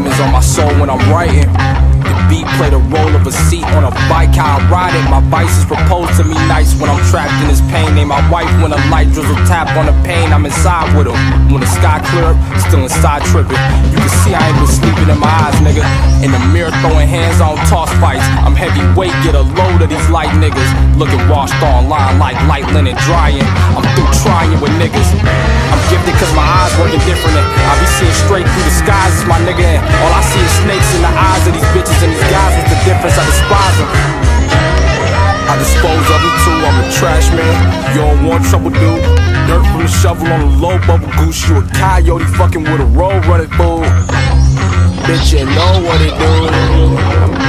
on my soul when I'm writing. The beat play the role of a seat on a bike, how I ride it. My vices propose to me nights when I'm trapped in this pain. Name my wife when a light drizzle tap on the pane. I'm inside with her. When the sky clear up, still inside tripping. You can see I ain't been sleeping in my eyes, nigga. In the mirror, throwing hands on toss fights. I'm heavyweight, get a load of these light niggas. Looking washed online like light linen drying. I'm through trying with niggas. And all I see snakes in the eyes of these bitches and these guys. What's the difference? I despise them. I dispose of them too, I'm a trash man. You don't want trouble, dude. Dirt from the shovel on a low bubble goose. You a coyote fucking with a road running fool. Bitch, you know what it do.